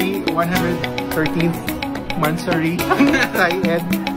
113th Mansari Thai Ed.